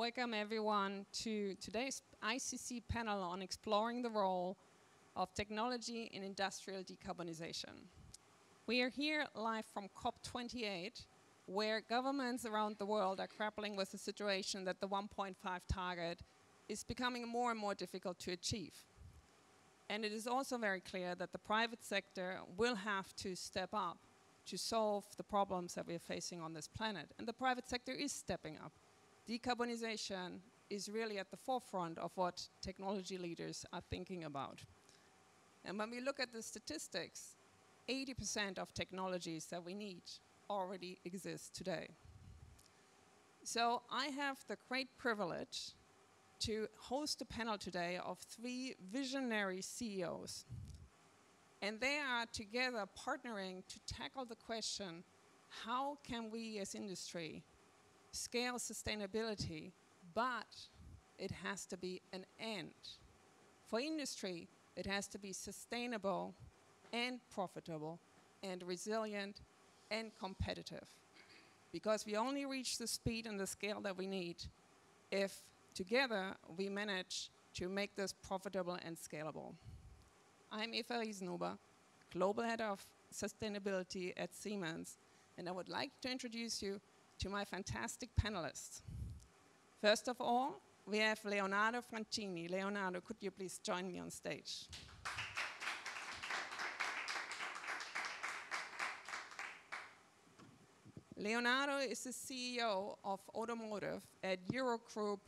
Welcome everyone to today's ICC panel on exploring the role of technology in industrial decarbonization. We are here live from COP28, where governments around the world are grappling with the situation that the 1.5 target is becoming more and more difficult to achieve. And it is also very clear that the private sector will have to step up to solve the problems that we are facing on this planet. And the private sector is stepping up. Decarbonization is really at the forefront of what technology leaders are thinking about. And when we look at the statistics, 80% of technologies that we need already exist today. So I have the great privilege to host a panel today of three visionary CEOs. And they are together partnering to tackle the question, how can we as industry scale sustainability, but it has to be an end. For industry, it has to be sustainable and profitable and resilient and competitive. Because we only reach the speed and the scale that we need if together we manage to make this profitable and scalable. I'm Eva Riesenhuber, Global Head of Sustainability at Siemens, and I would like to introduce you to my fantastic panelists. First of all, we have Leonardo Francini. Leonardo, could you please join me on stage? Leonardo is the CEO of automotive at Eurogroup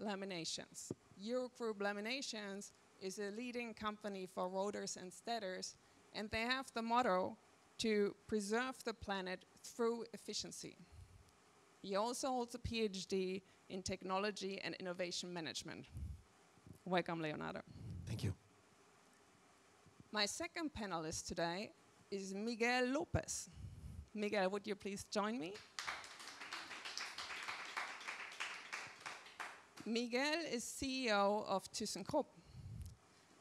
Laminations. Eurogroup Laminations is a leading company for rotors and stator, and they have the motto to preserve the planet through efficiency. He also holds a PhD in technology and innovation management. Welcome, Leonardo. Thank you. My second panelist today is Miguel Lopez. Miguel, would you please join me? Miguel is CEO of ThyssenKrupp.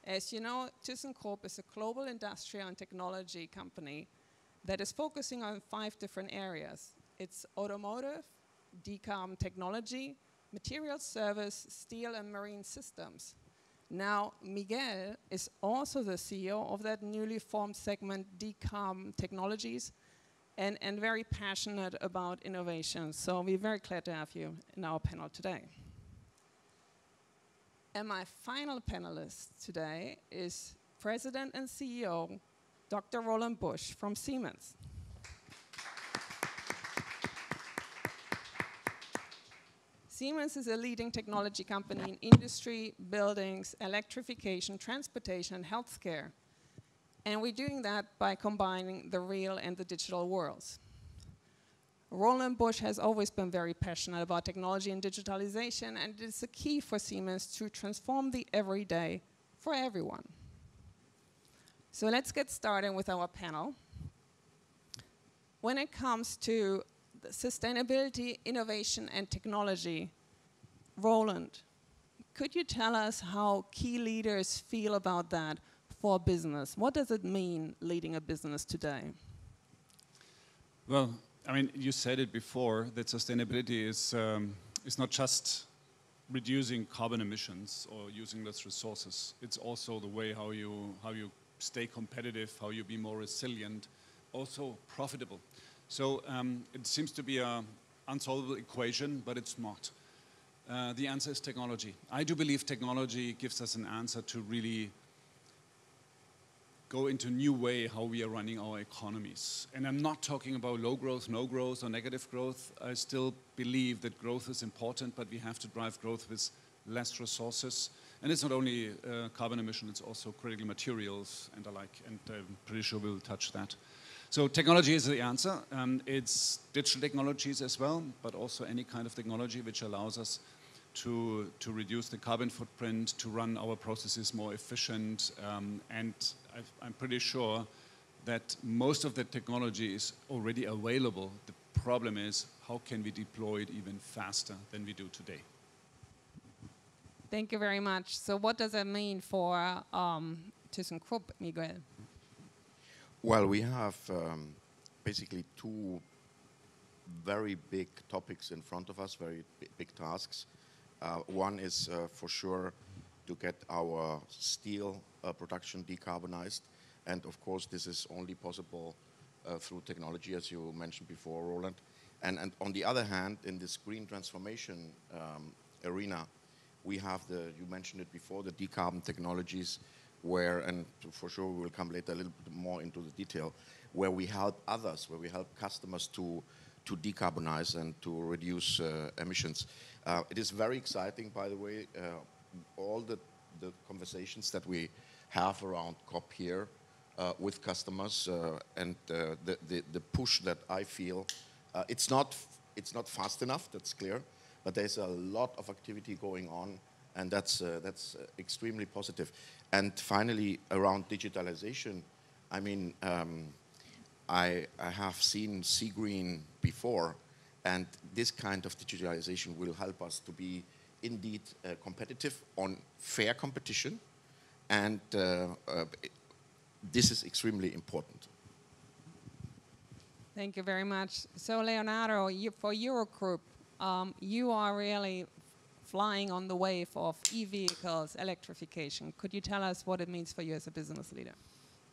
As you know, ThyssenKrupp is a global industrial and technology company that is focusing on five different areas. It's automotive, decarbon technology, material service, steel and marine systems. Now, Miguel is also the CEO of that newly formed segment, Decarbon Technologies, and, and very passionate about innovation. So we're very glad to have you in our panel today. And my final panelist today is President and CEO, Dr. Roland Busch from Siemens. Siemens is a leading technology company in industry, buildings, electrification, transportation, and healthcare. And we're doing that by combining the real and the digital worlds. Roland Busch has always been very passionate about technology and digitalization, and it is a key for Siemens to transform the everyday for everyone. So let's get started with our panel. When it comes to sustainability, innovation, and technology, Roland, could you tell us how key leaders feel about that for business? What does it mean leading a business today? Well, I mean, you said it before that sustainability is, um, is not just reducing carbon emissions or using less resources. It's also the way how you, how you stay competitive, how you be more resilient, also profitable. So um, it seems to be an unsolvable equation, but it's not. Uh, the answer is technology. I do believe technology gives us an answer to really go into a new way how we are running our economies. And I'm not talking about low growth, no growth, or negative growth. I still believe that growth is important, but we have to drive growth with less resources. And it's not only uh, carbon emission, it's also critical materials and the like, and I'm pretty sure we'll touch that. So technology is the answer. Um, it's digital technologies as well, but also any kind of technology which allows us to, to reduce the carbon footprint, to run our processes more efficient. Um, and i am pretty sure that most of the technology is already available. The problem is how can we deploy it even faster than we do today? Thank you very much. So what does that mean for um, ThyssenKrupp, Miguel? Well, we have um, basically two very big topics in front of us, very big tasks. Uh, one is uh, for sure to get our steel uh, production decarbonized. And of course, this is only possible uh, through technology, as you mentioned before, Roland. And, and on the other hand, in this green transformation um, arena, we have the, you mentioned it before, the decarbon technologies where, and for sure we will come later a little bit more into the detail, where we help others, where we help customers to, to decarbonize and to reduce uh, emissions. Uh, it is very exciting, by the way, uh, all the, the conversations that we have around COP here uh, with customers uh, and uh, the, the, the, push that I feel. it's, not, it's not fast enough, that's clear, but there's a lot of activity going on and that's, that's extremely positive. And finally, around digitalization, I mean, um, I, I, have seen SiGREEN before, and this kind of digitalization will help us to be indeed uh, competitive on fair competition, and uh, uh, this is extremely important. Thank you very much. So, Leonardo, you, for Eurogroup, um, you are really flying on the wave of e-vehicles, electrification. Could you tell us what it means for you as a business leader?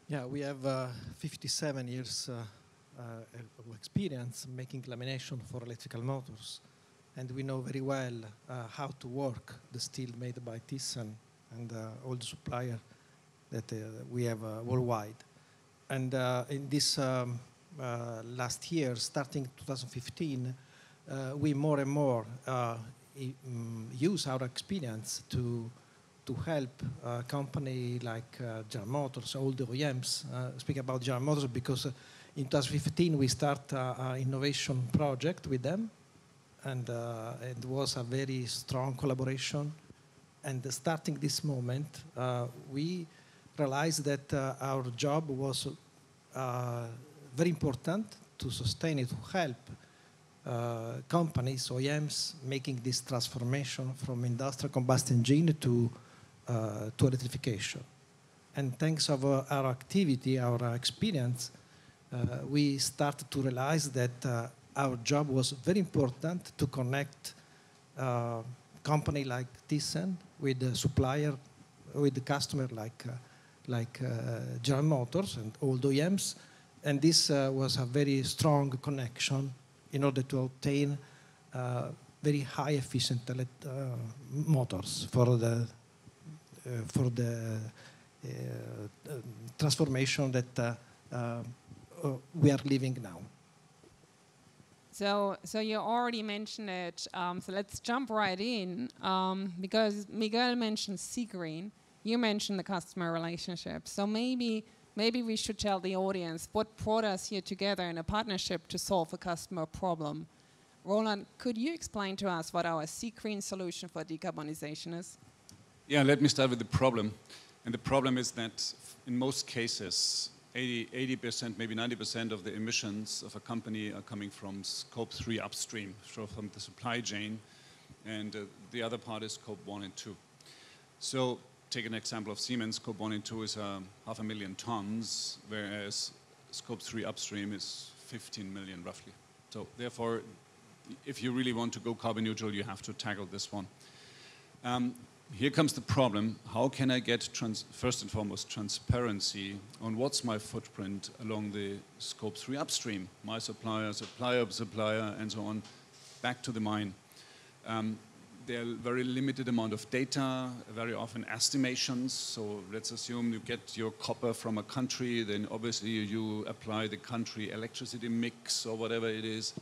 Yeah, we have uh, 57 years uh, uh, of experience making lamination for electrical motors. And we know very well uh, how to work the steel made by Thyssen and uh, all the suppliers that uh, we have worldwide. And in this um, last year, starting 2015, we more and more use our experience to to help a company like uh, General Motors, all the OEMs. Uh, speak about General Motors because uh, in 2015 we start an innovation project with them, and uh, it was a very strong collaboration. And starting this moment, uh, we realized that uh, our job was very important to sustain it, to help uh, companies, OEMs, making this transformation from industrial combustion engine to, uh, to electrification. And thanks of uh, our activity, our experience, uh, we started to realize that uh, our job was very important to connect uh, company like Thyssen with the supplier, with the customer like, like General Motors and all the OEMs. And this was a very strong connection in order to obtain uh, very high efficient uh, motors for the uh, for the transformation that we are living now. So, so you already mentioned it. Um, so let's jump right in um, because Miguel mentioned SiGREEN. You mentioned the customer relationship. So maybe maybe we should tell the audience what brought us here together in a partnership to solve a customer problem. Roland, could you explain to us what our SiGREEN solution for decarbonization is? Yeah, let me start with the problem. And the problem is that in most cases, 80, percent maybe 90% of the emissions of a company are coming from scope 3 upstream, so from the supply chain, and uh, the other part is scope 1 and 2. So take an example of Siemens, scope 1 and 2 is uh, half a million tons, whereas scope 3 upstream is 15 million roughly. So therefore, if you really want to go carbon neutral, you have to tackle this one. Um, here comes the problem. How can I get, first and foremost, transparency on what's my footprint along the scope 3 upstream, my supplier, supplier supplier, and so on, back to the mine. Um, there are very limited amount of data, very often estimations. So let's assume you get your copper from a country, then obviously you apply the country electricity mix or whatever it is.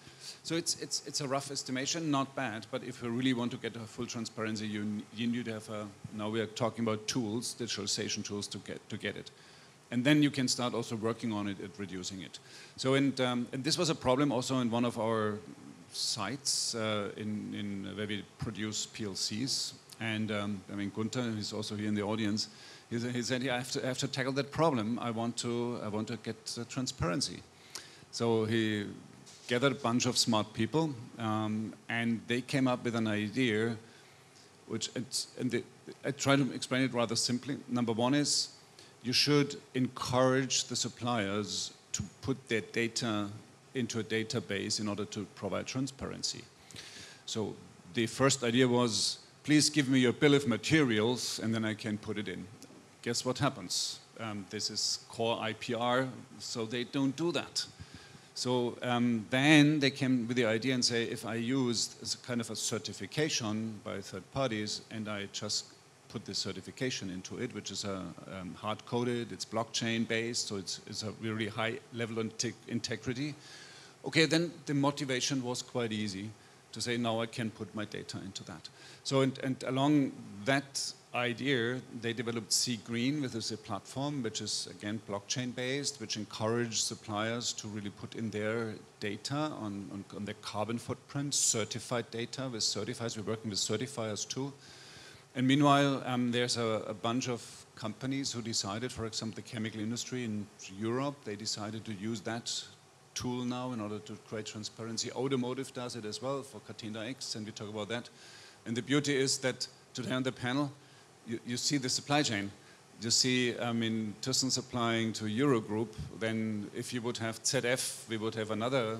So it's, it's, it's a rough estimation, not bad, but if you really want to get a full transparency, you, you need to have a, now we are talking about tools, digitalization tools to get, to get it. And then you can start also working on it at reducing it. So, and, um, and this was a problem also in one of our sites uh, in, in, where we produce PLCs. And um, I mean, Gunther, who's also here in the audience, he, he said, yeah, I have, to, I have to tackle that problem. I want to, I want to get uh, transparency. So he gathered a bunch of smart people, um, and they came up with an idea, which, and they, I try to explain it rather simply. Number one is, you should encourage the suppliers to put their data into a database in order to provide transparency. So the first idea was please give me your bill of materials and then I can put it in. Guess what happens? Um, this is core IPR, so they don't do that. So um, then they came with the idea and say, if I use kind of a certification by third parties and I just put this certification into it, which is a, um, hard-coded, it's blockchain-based, so it's, it's, a really high level of integrity. Okay, then the motivation was quite easy to say, now I can put my data into that. So, and, and along that idea, they developed SiGREEN, which is a platform which is, again, blockchain-based, which encouraged suppliers to really put in their data on, on, on, their carbon footprint, certified data with certifiers. We're working with certifiers too. And meanwhile, um, there's a, a, bunch of companies who decided, for example, the chemical industry in Europe, they decided to use that tool now in order to create transparency. Automotive does it as well for Catena X, and we talk about that. And the beauty is that today on the panel, you, you see the supply chain. You see, I mean, Thyssen supplying to Eurogroup, then if you would have ZF, we would have another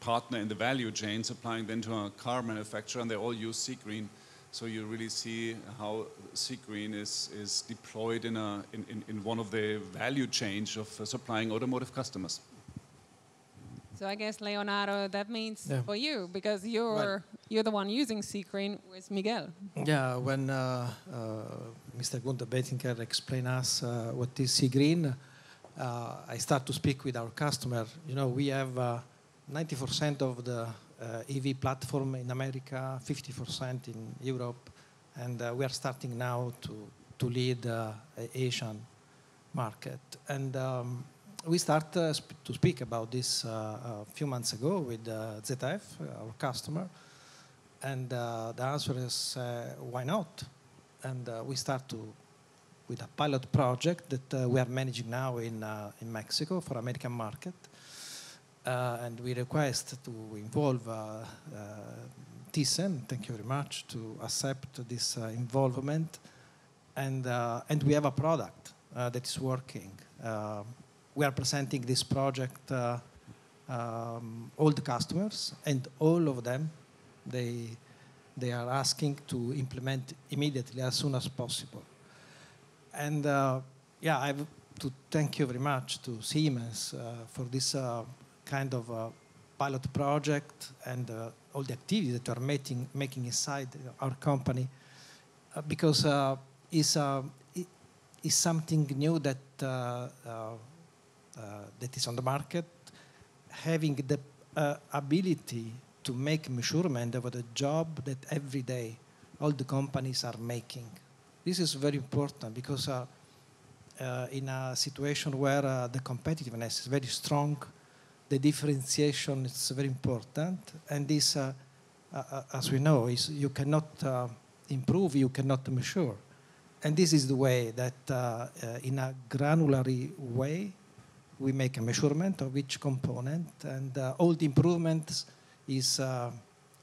partner in the value chain supplying then to a car manufacturer, and they all use SiGREEN. So you really see how SiGREEN is, is deployed in, a, in, in, in one of the value chains of uh, supplying automotive customers. So I guess Leonardo, that means yeah. for you because you're well, you're the one using SiGREEN with Miguel. Yeah, when uh, uh, Mr. Gunther Beitinger explained us uh, what is SiGREEN, uh, I start to speak with our customer. You know, we have 90% uh, of the uh, EV platform in America, 50% in Europe, and we are starting now to to lead the Asian market. And um, we start uh, sp to speak about this uh, a few months ago with uh, ZF, our customer, and the answer is why not? And we start to with a pilot project that we are managing now in in Mexico for American market. Uh, and we request to involve uh, uh, Thyssen, thank you very much, to accept this involvement. And, and we have a product that is working we are presenting this project uh, um, all the customers and all of them they they are asking to implement immediately as soon as possible. And uh, yeah i have to thank you very much to siemens uh, for this uh, kind of uh, pilot project and uh, all the activities that are making making inside our company because it's, it's something new that that is on the market, having the uh, ability to make measurement of the job that every day all the companies are making. This is very important because uh, uh, in a situation where uh, the competitiveness is very strong, the differentiation is very important, and this, uh, as we know, is you cannot improve, you cannot measure, and this is the way that, in a granular way, we make a measurement of each component, and uh, all the improvements is uh,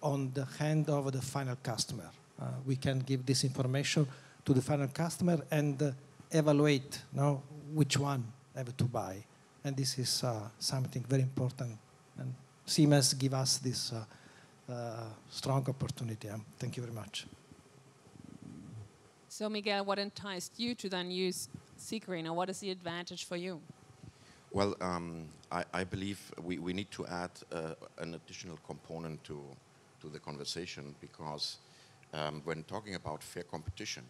on the hand of the final customer. Uh, we can give this information to the final customer and uh, evaluate now which one have to buy. And this is uh, something very important. And Siemens give us this uh, strong opportunity. Um, thank you very much. So Miguel, what enticed you to then use SiGREEN, or what is the advantage for you? Well, um, I, I, believe we, we need to add uh, an additional component to, to the conversation because um, when talking about fair competition,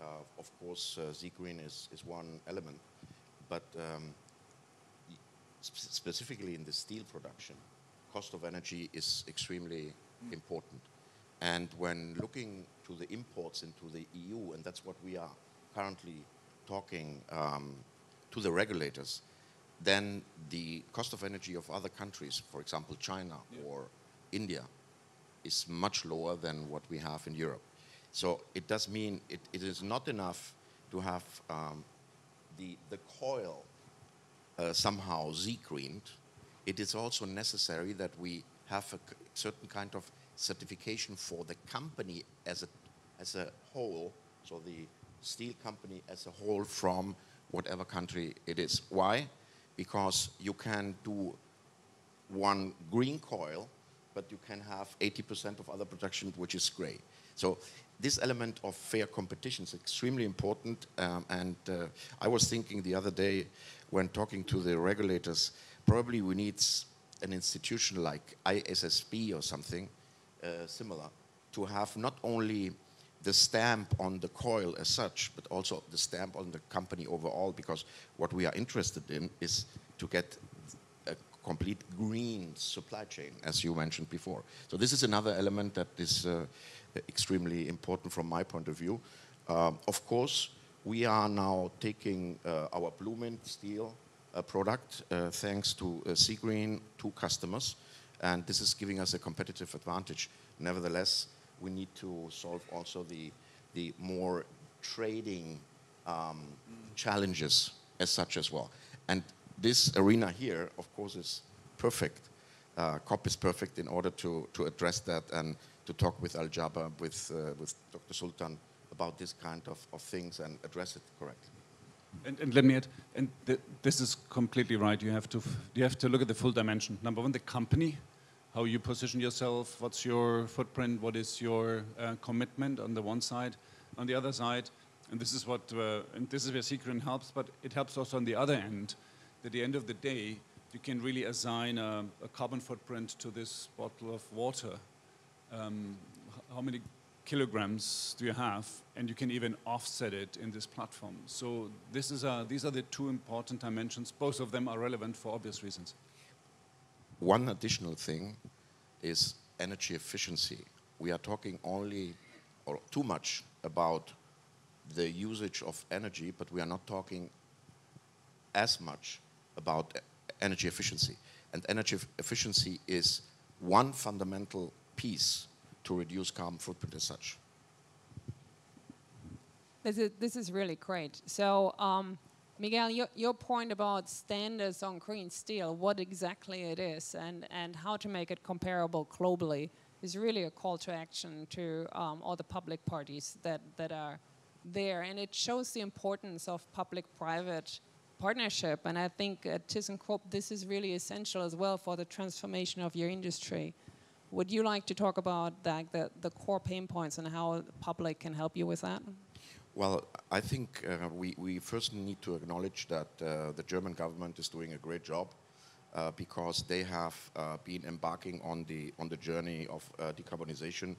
uh, of course, uh, Green is, is one element, but um, sp specifically in the steel production, cost of energy is extremely mm. important. And when looking to the imports into the EU, and that's what we are currently talking um, to the regulators, then the cost of energy of other countries, for example, China yeah. or India, is much lower than what we have in Europe. So it does mean it, it is not enough to have um, the, the coil uh, somehow Z-greened. It is also necessary that we have a certain kind of certification for the company as a, as a whole, so the steel company as a whole from whatever country it is. Why? Because you can do one green coil, but you can have 80% of other production which is gray. So this element of fair competition is extremely important. Um, and uh, I was thinking the other day when talking to the regulators, probably we need an institution like ISSB or something uh, similar to have not only the stamp on the coil as such, but also the stamp on the company overall, because what we are interested in is to get a complete green supply chain, as you mentioned before. So this is another element that is uh, extremely important from my point of view. Um, of course, we are now taking uh, our bluemint steel uh, product uh, thanks to uh, SiGREEN to customers, and this is giving us a competitive advantage. Nevertheless, we need to solve also the, the more trading um, challenges as such as well. And this arena here, of course, is perfect. Uh, COP is perfect in order to, to address that and to talk with Al Jaber, with, uh, with Dr. Sultan about this kind of, of things and address it correctly. And, and, let me add, and th this is completely right. You have to you have to look at the full dimension. Number one, the company, how you position yourself, what's your footprint, what is your uh, commitment on the one side, on the other side, and this is what uh, and this is where SiGREEN helps, but it helps also on the other end. At the end of the day, you can really assign a, a carbon footprint to this bottle of water. Um, how many kilograms do you have, and you can even offset it in this platform. So this is a, these are the two important dimensions. Both of them are relevant for obvious reasons. One additional thing is energy efficiency. We are talking only or too much about the usage of energy, but we are not talking as much about energy efficiency. And energy efficiency is one fundamental piece to reduce carbon footprint as such. This is, this is really great. So, um, Miguel, your, your point about standards on green steel, what exactly it is, and, and how to make it comparable globally, is really a call to action to um, all the public parties that, that are there. And it shows the importance of public private partnership. And I think at ThyssenKrupp, this is really essential as well for the transformation of your industry. Would you like to talk about that, the, the core pain points and how the public can help you with that? Well, I think uh, we, we first need to acknowledge that uh, the German government is doing a great job uh, because they have uh, been embarking on the, on the journey of uh, decarbonization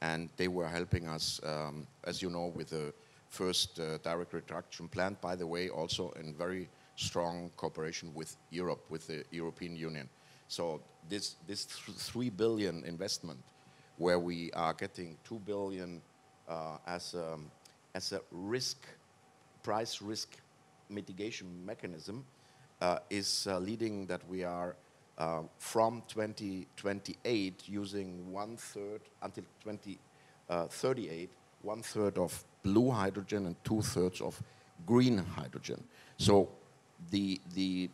and they were helping us, um, as you know, with the first uh, direct reduction plant, by the way, also in very strong cooperation with Europe, with the European Union. So this, this th 3 billion investment where we are getting 2 billion as, a, as a risk, price risk mitigation mechanism uh, is uh, leading that we are uh, from 2028 using one third until 2038, one third of blue hydrogen and two thirds of green hydrogen. So the, the,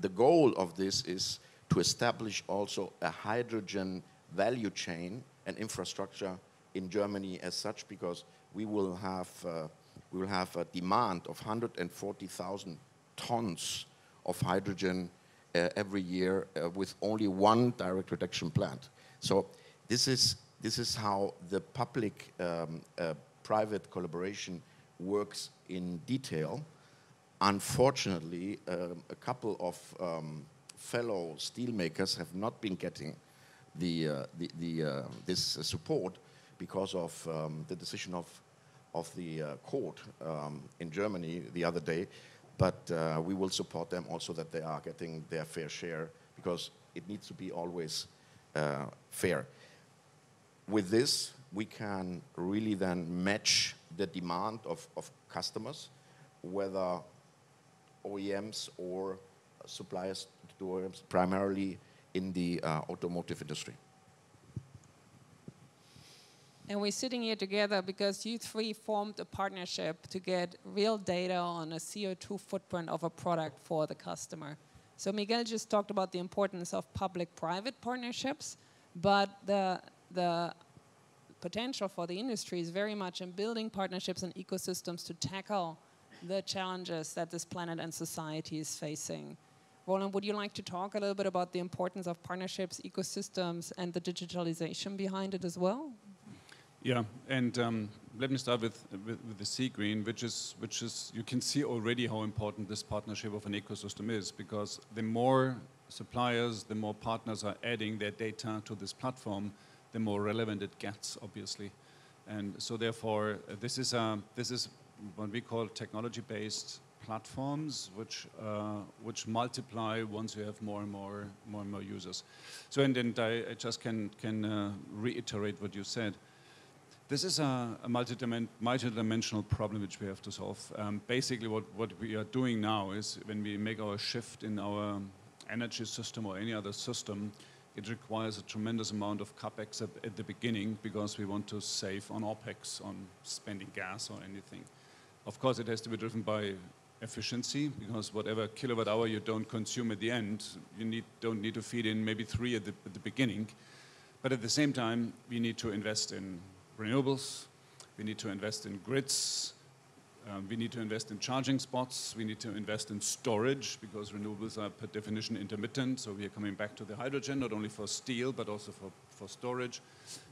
the goal of this is to establish also a hydrogen value chain and infrastructure in Germany as such because we will have, uh, we will have a demand of 140,000 tons of hydrogen uh, every year uh, with only one direct reduction plant. So this is, this is how the public-private um, uh, collaboration works in detail. Unfortunately, um, a couple of um, fellow steelmakers have not been getting the, uh, the, the uh, this support because of um, the decision of, of the uh, court um, in Germany the other day. But uh, we will support them also that they are getting their fair share because it needs to be always uh, fair. With this, we can really then match the demand of, of customers, whether OEMs or suppliers to OEMs, primarily in the uh, automotive industry. And we're sitting here together because you three formed a partnership to get real data on a CO2 footprint of a product for the customer. So Miguel just talked about the importance of public-private partnerships, but the, the potential for the industry is very much in building partnerships and ecosystems to tackle the challenges that this planet and society is facing. Roland, would you like to talk a little bit about the importance of partnerships, ecosystems, and the digitalization behind it as well? Yeah, and um, let me start with, with, with the SiGREEN, which is which is you can see already how important this partnership of an ecosystem is because the more suppliers, the more partners are adding their data to this platform, the more relevant it gets, obviously, and so therefore this is a this is what we call technology-based platforms, which uh, which multiply once you have more and more more and more users. So and, and I, I just can can uh, reiterate what you said. This is a, a multidimen multidimensional problem which we have to solve. Um, basically, what, what we are doing now is when we make our shift in our energy system or any other system, it requires a tremendous amount of capex at, at, the beginning because we want to save on opex, on spending gas or anything. Of course, it has to be driven by efficiency because whatever kilowatt hour you don't consume at the end, you need, don't need to feed in maybe three at the, at the beginning. But at the same time, we need to invest in renewables, we need to invest in grids, um, we need to invest in charging spots, we need to invest in storage because renewables are per definition intermittent, so we are coming back to the hydrogen, not only for steel, but also for, for storage.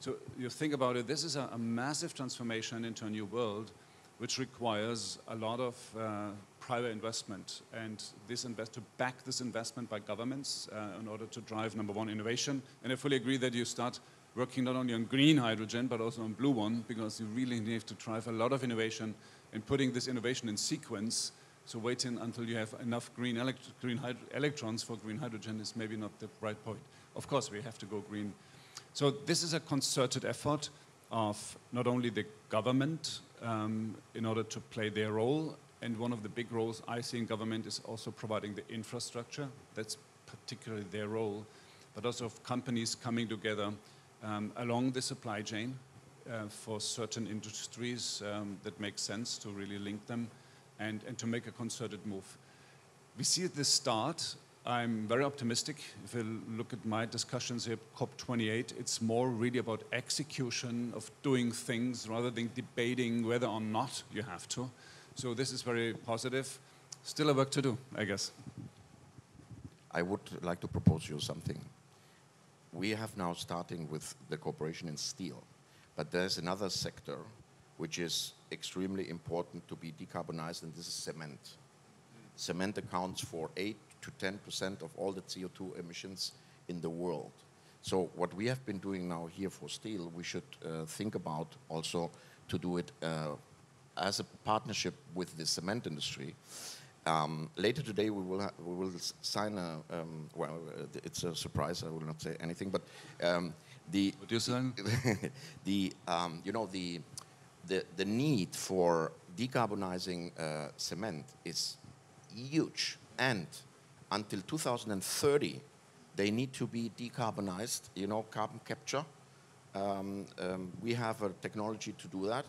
So you think about it, this is a, a massive transformation into a new world, which requires a lot of uh, private investment, and this invest to back this investment by governments uh, in order to drive, number one, innovation. And I fully agree that you start working not only on green hydrogen, but also on blue one, because you really need to drive a lot of innovation and putting this innovation in sequence. So waiting until you have enough green, elect green electrons for green hydrogen is maybe not the right point. Of course, we have to go green. So this is a concerted effort of not only the government um, in order to play their role, and one of the big roles I see in government is also providing the infrastructure. That's particularly their role, but also of companies coming together um, along the supply chain uh, for certain industries um, that make sense to really link them and, and to make a concerted move. We see at the start, I'm very optimistic. If you look at my discussions here, COP28, it's more really about execution of doing things rather than debating whether or not you have to. So this is very positive. Still a work to do, I guess. I would like to propose you something we have now starting with the cooperation in steel, but there's another sector which is extremely important to be decarbonized, and this is cement. Cement accounts for 8 to 10% of all the CO2 emissions in the world. So what we have been doing now here for steel, we should uh, think about also to do it uh, as a partnership with the cement industry um, later today, we will we will sign a um, well. Uh, it's a surprise. I will not say anything, but um, the what you saying? the um, you know the the the need for decarbonizing uh, cement is huge, and until 2030, they need to be decarbonized. You know, carbon capture. Um, um, we have a technology to do that,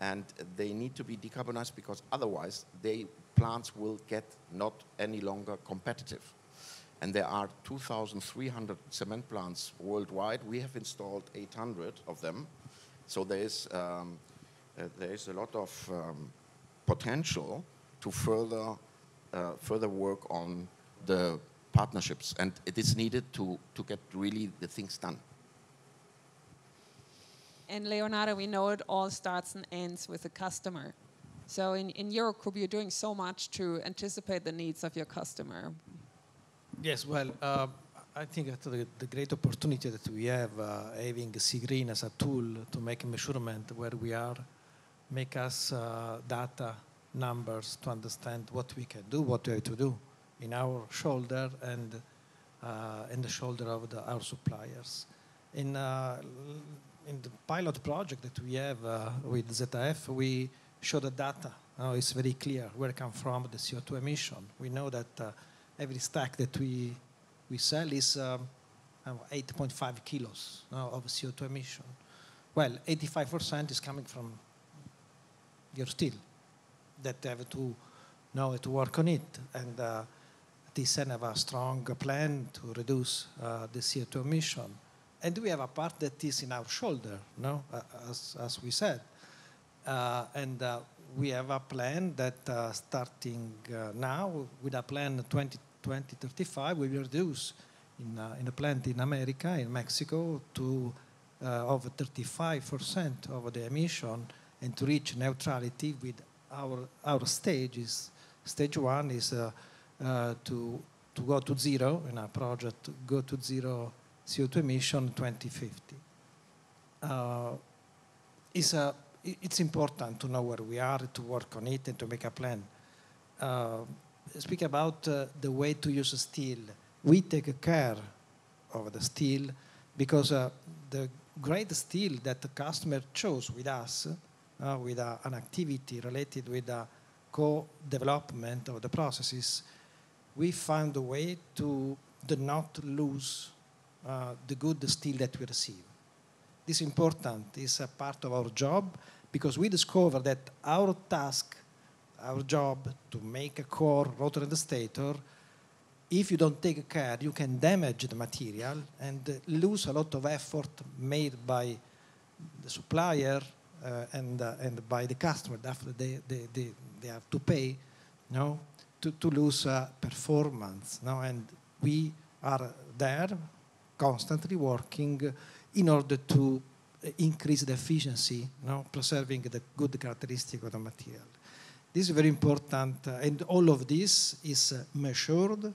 and they need to be decarbonized because otherwise they plants will get not any longer competitive. And there are 2,300 cement plants worldwide. We have installed 800 of them. So there is, um, uh, there is a lot of um, potential to further, uh, further work on the partnerships. And it is needed to, to get really the things done. And Leonardo, we know it all starts and ends with the customer. So in, in you're doing so much to anticipate the needs of your customer. Yes, well, uh, I think that the, the, great opportunity that we have uh, having Green as a tool to make measurement where we are, make us uh, data numbers to understand what we can do, what we have to do in our shoulder and uh, in the shoulder of the, our suppliers. In, uh, in the pilot project that we have uh, with ZF, we show the data. Now it's very clear where it comes from the CO2 emission. We know that uh, every stack that we we sell is um, 8.5 kilos of CO2 emission. Well, 85% is coming from your steel that have to know to work on it. And uh, Thyssen have a strong plan to reduce uh, the CO2 emission. And we have a part that is in our shoulder, no? Uh, as, as we said. Uh, and uh, we have a plan that uh, starting now with a plan 20, 2035 we will reduce in, in a plant in America, in Mexico, to of 35% of the emission and to reach neutrality with our, our stages. Stage one is to, to go to zero in our project, go to zero CO2 emission 2050. Uh, it's, a, it's important to know where we are, to work on it, and to make a plan. Uh, speak about uh, the way to use steel. We take care of the steel because uh, the great steel that the customer chose with us, uh, with uh, an activity related with the co-development of the processes, we found a way to do not lose uh, the good steel that we receive. This is important. It's a part of our job because we discover that our task, our job to make a core rotor and stator, if you don't take care, you can damage the material and lose a lot of effort made by the supplier uh, and, uh, and by the customer after they, they, they, they have to pay no, to, to lose uh, performance. No? And we are there constantly working in order to increase the efficiency, no? preserving the good characteristic of the material. This is very important, uh, and all of this is uh, measured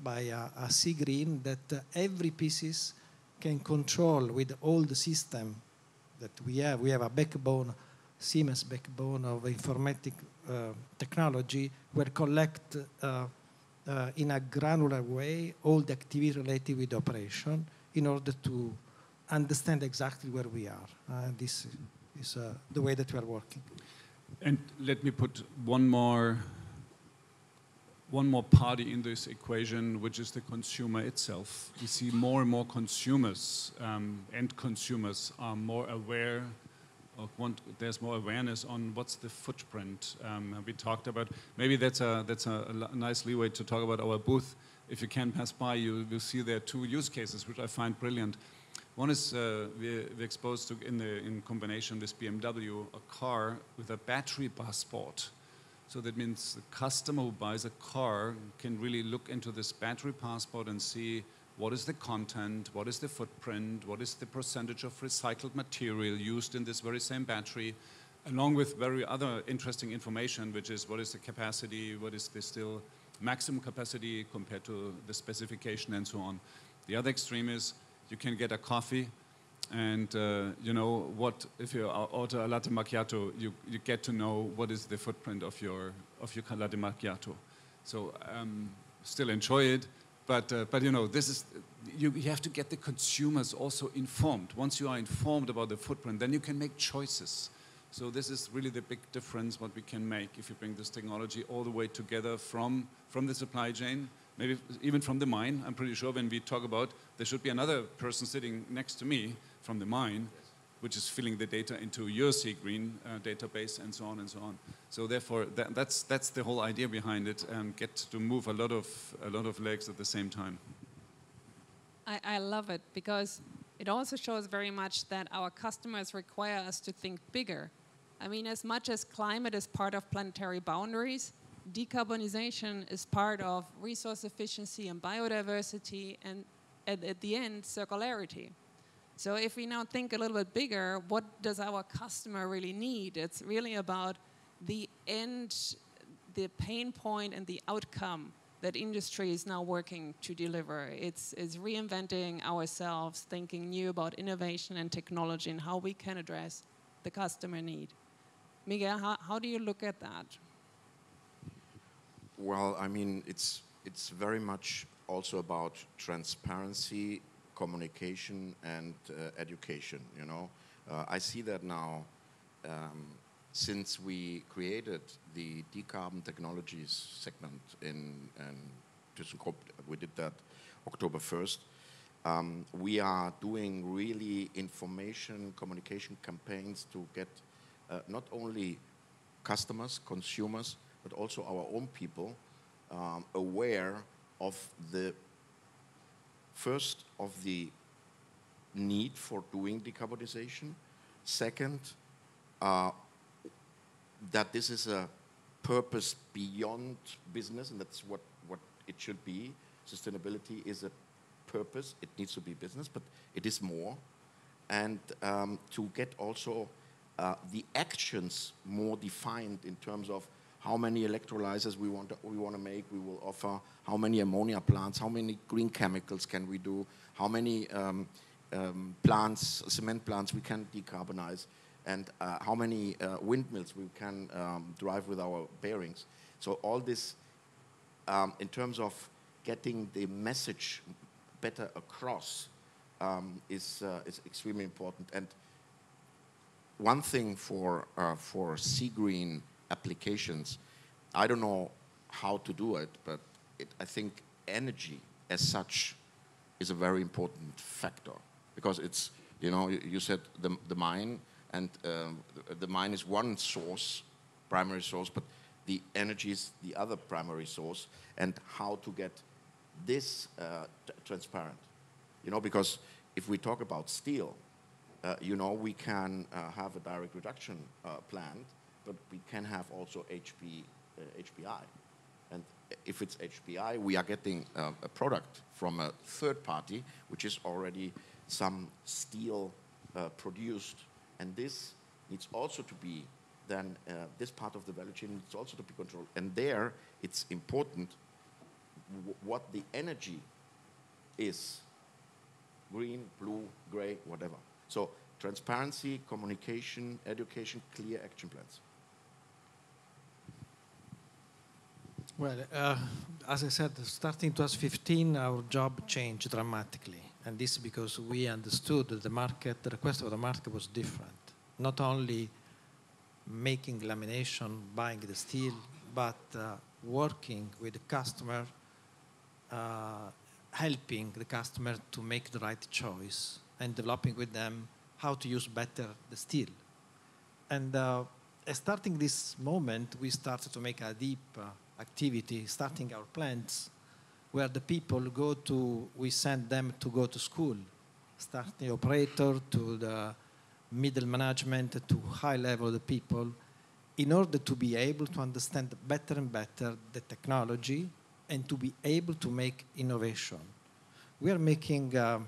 by a, a SiGREEN that uh, every pieces can control with all the system that we have. We have a backbone, Siemens backbone of informatic technology, where collect in a granular way all the activity related with operation in order to understand exactly where we are. Uh, this is uh, the way that we are working. And let me put one more one more party in this equation, which is the consumer itself. We see more and more consumers, um, end consumers, are more aware. Want, there's more awareness on what's the footprint. Um, we talked about maybe that's a that's a, a, nice leeway to talk about our booth. If you can pass by, you will see there are two use cases which I find brilliant. One is uh, we, we exposed to in the in combination with BMW a car with a battery passport so that means the customer who buys a car can really look into this battery passport and see what is the content, what is the footprint, what is the percentage of recycled material used in this very same battery, along with very other interesting information, which is what is the capacity, what is the still maximum capacity compared to the specification and so on. The other extreme is you can get a coffee and uh, you know what if you order a latte macchiato you, you get to know what is the footprint of your of your latte macchiato. So um, still enjoy it but uh, but you know this is you, you have to get the consumers also informed. Once you are informed about the footprint then you can make choices. So this is really the big difference what we can make if you bring this technology all the way together from from the supply chain maybe even from the mine i'm pretty sure when we talk about there should be another person sitting next to me from the mine, which is filling the data into your SiGREEN uh, database and so on and so on. So therefore, that, that's, that's the whole idea behind it, and get to move a lot of, a lot of legs at the same time. I, I love it because it also shows very much that our customers require us to think bigger. I mean, as much as climate is part of planetary boundaries, decarbonization is part of resource efficiency and biodiversity, and at, at the end, circularity. So if we now think a little bit bigger, what does our customer really need? It's really about the end, the pain point and the outcome that industry is now working to deliver. It's, it's reinventing ourselves, thinking new about innovation and technology and how we can address the customer need. Miguel, how, how do you look at that? Well, I mean, it's, it's very much also about transparency communication and uh, education. You know, uh, I see that now. Um, since we created the decarbon technologies segment in, in ThyssenKrupp, we did that October 1st. Um, we are doing really information communication campaigns to get uh, not only customers, consumers, but also our own people um, aware of the First, of the need for doing decarbonization. Second, uh, that this is a purpose beyond business, and that's what, what it should be. Sustainability is a purpose. It needs to be business, but it is more. and um, to get also uh, the actions more defined in terms of how many electrolyzers we want to, we want to make, we will offer, how many ammonia plants, how many green chemicals can we do, how many um, um, plants, cement plants we can decarbonize, and uh, how many uh, windmills we can um, drive with our bearings. So all this, um, in terms of getting the message better across, um, is, uh, is extremely important. And one thing for, uh, for SiGREEN applications, I don't know how to do it, but it, I think energy as such is a very important factor because it's, you know, you, you said the, the mine, and um, the, the mine is one source, primary source, but the energy is the other primary source, and how to get this uh, transparent. You know, because if we talk about steel, uh, you know, we can uh, have a direct reduction uh, plant, but we can have also HP. Uh, and if it's HBI, we are getting uh, a product from a third party, which is already some steel produced. And this needs also to be then, this part of the value chain needs also to be controlled. And there, it's important what the energy is green, blue, gray, whatever. So transparency, communication, education, clear action plans. Well, uh, as I said, starting 2015, our job changed dramatically. And this is because we understood that the market, the request of the market was different. Not only making lamination, buying the steel, but uh, working with the customer uh, helping the customer to make the right choice and developing with them how to use better the steel. And uh, starting this moment, we started to make a deep uh, activity, starting our plants, where the people go to, we send them to go to school, starting operator to the middle management to high level the people, in order to be able to understand better and better the technology and to be able to make innovation. We are making uh,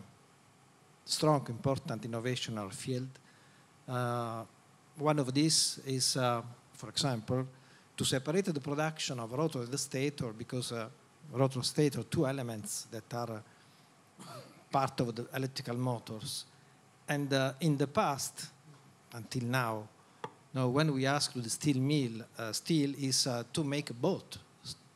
strong, important innovation field. Uh, one of these is, uh, for example, to separate the production of rotor and stator because uh, rotor stator two elements that are part of the electrical motors. And uh, in the past, until now, now when we ask to the steel mill, uh, steel is uh, to make a boat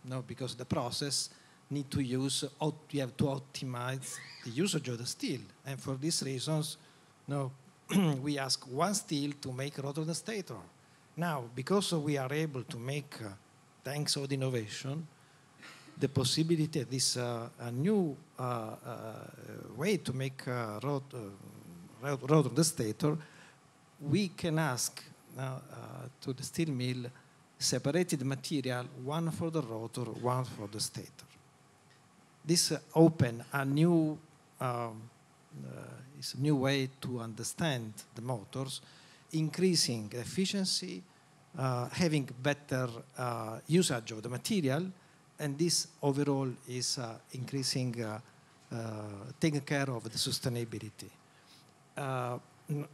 no, because the process need to use, you have to optimize the usage of the steel. And for these reasons, no, we ask one steel to make rotor and stator. Now, because we are able to make, uh, thanks to the innovation, the possibility this uh, a new uh, uh way to make uh, uh, rotor stator, we can ask to the steel mill separated material, one for the rotor, one for the stator. This open a new, um, is a new way to understand the motors, increasing efficiency, uh, having better uh, usage of the material, and this overall is uh, increasing, uh, taking care of the sustainability.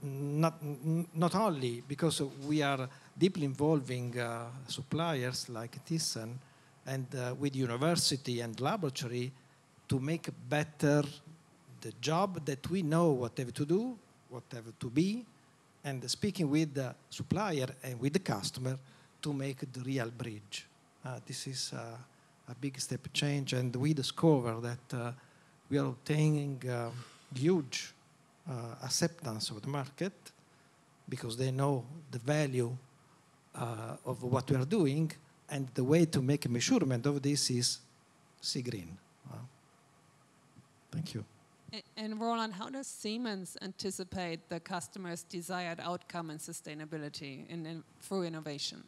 not, not only because we are deeply involving uh, suppliers like Thyssen and uh, with university and laboratory to make better the job that we know what have to do, what have to be, and speaking with the supplier and with the customer to make the real bridge. Uh, this is uh, a big step change, and we discover that uh, we are obtaining uh, huge acceptance of the market because they know the value uh, of what we are doing, and the way to make a measurement of this is SiGREEN. Uh, thank you. And Roland, how does Siemens anticipate the customer's desired outcome in sustainability in, in, through innovation?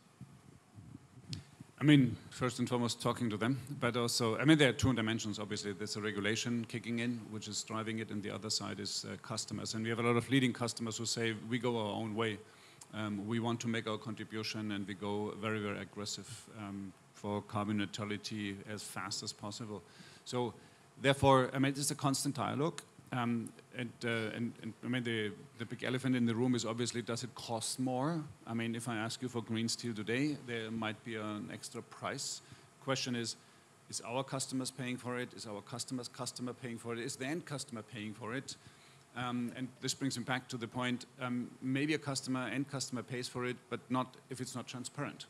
I mean, first and foremost, talking to them, but also, I mean, there are two dimensions. Obviously, there's a regulation kicking in, which is driving it, and the other side is uh, customers. And we have a lot of leading customers who say, we go our own way. Um, we want to make our contribution and we go very, very aggressive um, for carbon neutrality as fast as possible. So therefore, I mean, it's a constant dialogue. Um, and, uh, and, and, I mean, the, the big elephant in the room is obviously does it cost more? I mean, if I ask you for green steel today, there might be an extra price. Question is, is our customers paying for it? Is our customer's customer paying for it? Is the end customer paying for it? Um, and this brings me back to the point, um, maybe a customer, end customer pays for it, but not if it's not transparent.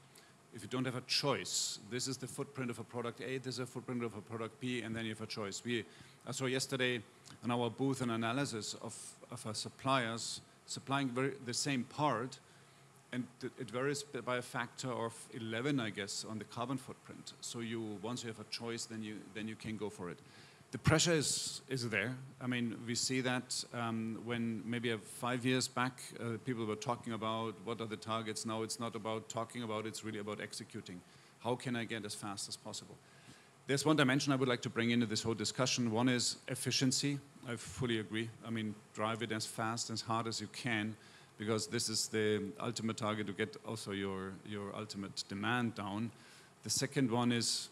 If you don't have a choice, this is the footprint of a product A, this is a footprint of a product B, and then you have a choice. We, I saw yesterday on our booth an analysis of, of our suppliers supplying very, the same part, and it varies by a factor of 11, I guess, on the carbon footprint. So you, once you have a choice, then you, then you can go for it the pressure is, is there. I mean, we see that um, when maybe five years back, uh, people were talking about what are the targets. Now it's not about talking about, it's really about executing. How can I get as fast as possible? There's one dimension I would like to bring into this whole discussion. One is efficiency. I fully agree. I mean, drive it as fast, as hard as you can, because this is the ultimate target to get also your, your ultimate demand down. The second one is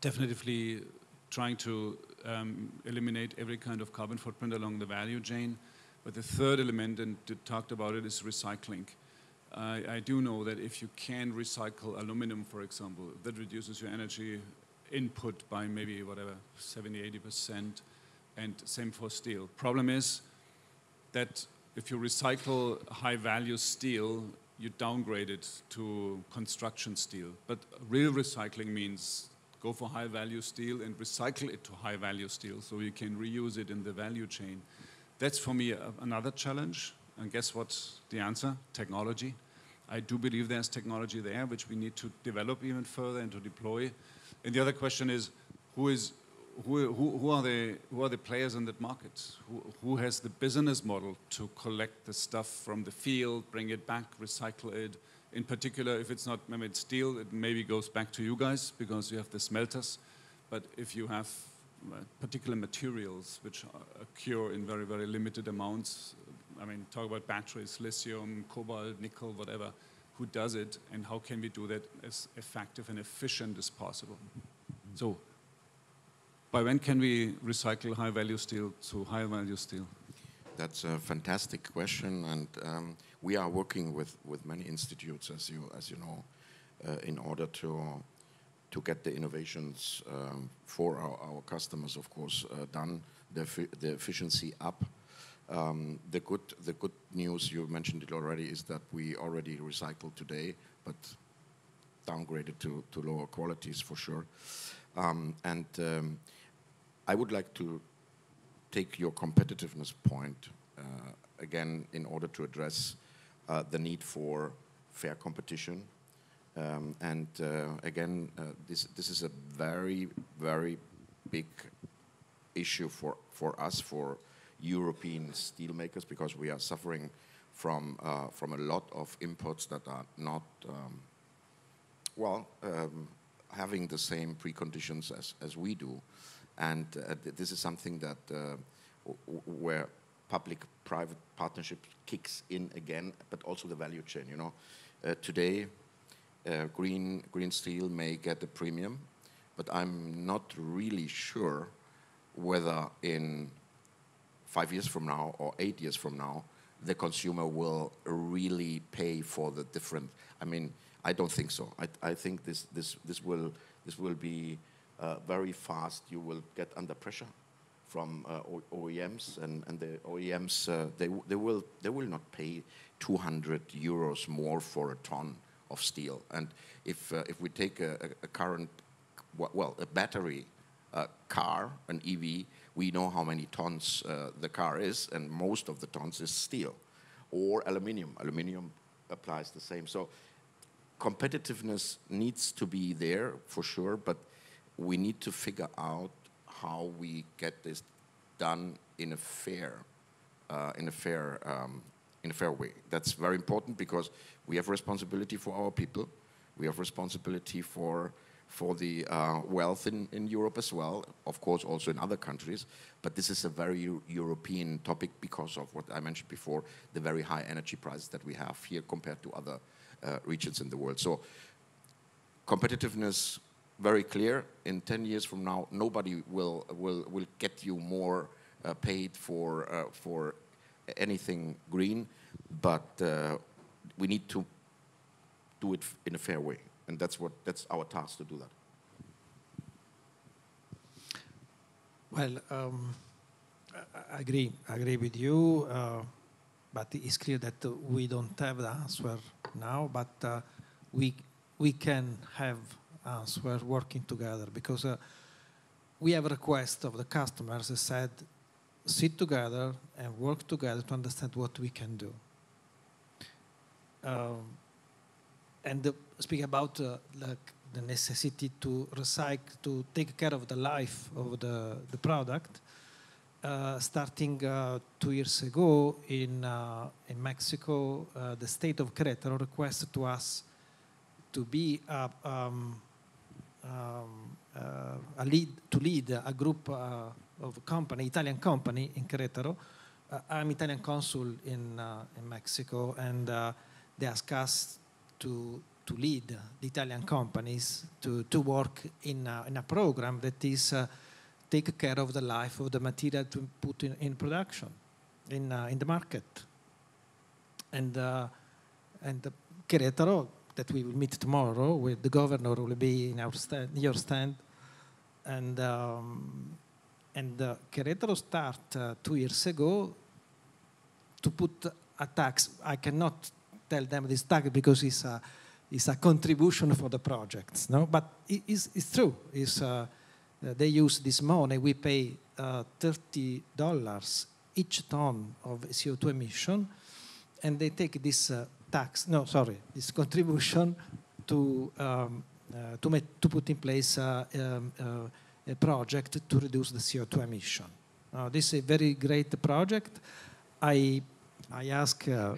definitely trying to um, eliminate every kind of carbon footprint along the value chain. But the third element, and you talked about it, is recycling. I, I do know that if you can recycle aluminum, for example, that reduces your energy input by maybe whatever 70, 80 percent, and same for steel. Problem is that if you recycle high-value steel, you downgrade it to construction steel. But real recycling means go for high value steel and recycle it to high value steel so you can reuse it in the value chain. That's for me a, another challenge. And guess what? The answer technology. I do believe there's technology there which we need to develop even further and to deploy. And the other question is who is who, who, who, are the, who are the players in that market? Who, who has the business model to collect the stuff from the field, bring it back, recycle it, in particular, if it's not maybe it's steel, it maybe goes back to you guys because you have the smelters. But if you have uh, particular materials which occur in very, very limited amounts, I mean, talk about batteries, lithium, cobalt, nickel, whatever, who does it and how can we do that as effective and efficient as possible? So, by when can we recycle high value steel to high value steel? That's a fantastic question, and um, we are working with, with many institutes, as you as you know, uh, in order to to get the innovations um, for our, our, customers, of course, uh, done, the, the efficiency up. Um, the good the good news you mentioned it already is that we already recycle today, but downgraded to, to lower qualities for sure. Um, and um, I would like to take your competitiveness point uh, again in order to address uh, the need for fair competition. Um, and uh, again, this, this is a very, very big issue for, for us, for European steelmakers, because we are suffering from, from a lot of imports that are not, um, well, um, having the same preconditions as, as we do. And uh, th this is something that uh, where public-private partnership kicks in again, but also the value chain. You know, uh, today uh, green green steel may get a premium, but I'm not really sure whether in five years from now or eight years from now the consumer will really pay for the different. I mean, I don't think so. I, I think this this this will this will be uh, very fast. You will get under pressure from uh, OEMs, and, and the OEMs uh, they, they will they will not pay 200 euros more for a ton of steel. And if uh, if we take a, a, current well a battery uh, car, an EV, we know how many tons uh, the car is, and most of the tons is steel or aluminium. Aluminium applies the same. So competitiveness needs to be there for sure, but we need to figure out how we get this done in a fair, uh, in a fair, um, in a fair way. That's very important because we have responsibility for our people. We have responsibility for for the uh, wealth in, in Europe as well, of course also in other countries, but this is a very European topic because of what I mentioned before, the very high energy prices that we have here compared to other uh, regions in the world. So competitiveness very clear. In 10 years from now, nobody will, will, will get you more uh, paid for, uh, for anything green, but uh, we need to do it in a fair way. And that's, what, that's our task to do that. Well, um, I, agree. I agree with you. Uh, but it's clear that we don't have the answer now. But uh, we we can have answer working together because uh, we have a request of the customers that said sit together and work together to understand what we can do. Um, and the, speak about uh, like the necessity to recycle, to take care of the life of the, the product. Uh, starting uh, two years ago in, uh, in Mexico, uh, the state of Querétaro requested to us to be a, um, um, uh, lead, to lead a group uh, of company, Italian company in Querétaro. I'm Italian consul in, in Mexico, and they asked us to to lead the Italian companies to, to work in in a program that is uh, take care of the life of the material to put in, in production, in, uh, in the market. And, uh, and Querétaro, that we will meet tomorrow, with the governor will be in our stand, your stand. And, um, and uh, Querétaro start uh, two years ago to put a tax. I cannot tell them this tax because it's a is a contribution for the projects. No, but it is, it's true. It's, uh, they use this money. We pay uh, thirty dollars each ton of CO2 emission, and they take this uh, tax. No, sorry, this contribution to um, uh, to, to put in place uh, um, a project to reduce the CO2 emission. this is a very great project. I I asked uh, uh,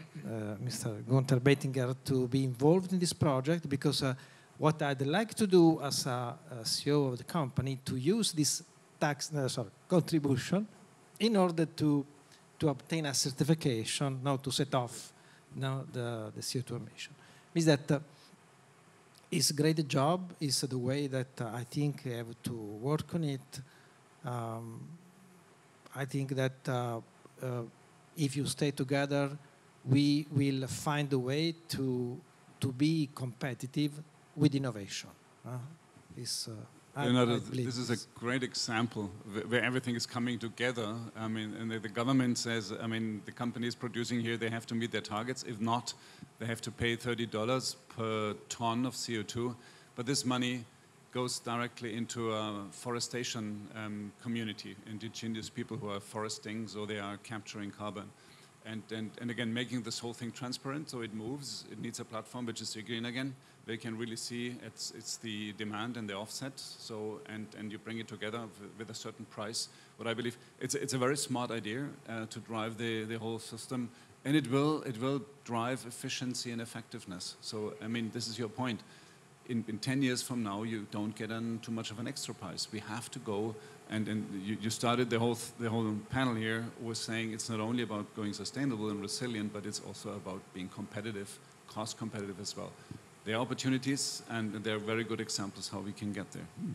Mr. Gunther Beitinger to be involved in this project because uh, what I'd like to do as a, a, CEO of the company to use this tax no, sorry, contribution in order to to obtain a certification, now to set off now the, the CO2 emission. Means that uh, it's a great job, it's the way that uh, I think I have to work on it. Um, I think that uh, if you stay together, we will find a way to, to be competitive with innovation. Uh, this, you know, this is a great example where everything is coming together. I mean, and the government says, I mean, the companies producing here, they have to meet their targets. If not, they have to pay $30 per ton of CO2. But this money goes directly into a forestation um, community, indigenous people who are foresting, so they are capturing carbon. And, and, and again, making this whole thing transparent so it moves. It needs a platform which is green again. They can really see it's, it's the demand and the offset. So, and, and you bring it together with a certain price. What I believe, it's, it's a very smart idea uh, to drive the, the whole system. And it will, it will drive efficiency and effectiveness. So, I mean, this is your point in, in 10 years from now, you don't get an, too much of an extra price. We have to go, and, and you, you started the whole, the whole panel here was saying it's not only about going sustainable and resilient, but it's also about being competitive, cost competitive as well. There are opportunities, and there are very good examples how we can get there. Hmm.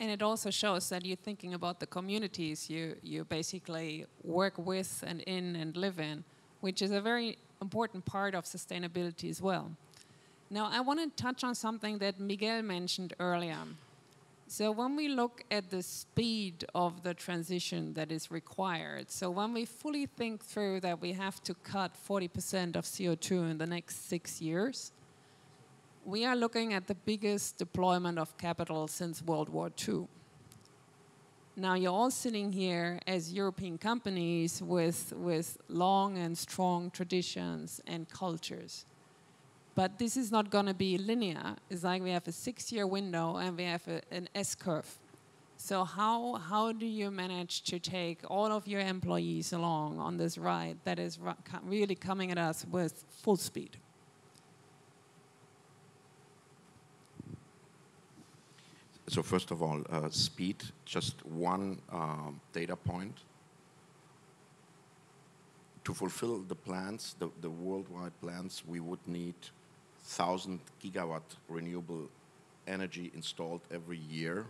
And it also shows that you're thinking about the communities you, you basically work with and in and live in, which is a very important part of sustainability as well. Now, I want to touch on something that Miguel mentioned earlier. So, when we look at the speed of the transition that is required, so when we fully think through that we have to cut 40% of CO2 in the next six years, we are looking at the biggest deployment of capital since World War II. Now, you're all sitting here as European companies with, with long and strong traditions and cultures. But this is not going to be linear. It's like we have a six-year window and we have a, an S-curve. So how, how do you manage to take all of your employees along on this ride that is really coming at us with full speed? So first of all, uh, speed, just one um, data point. To fulfill the plans, the, the worldwide plans, we would need 1,000 gigawatt renewable energy installed every year.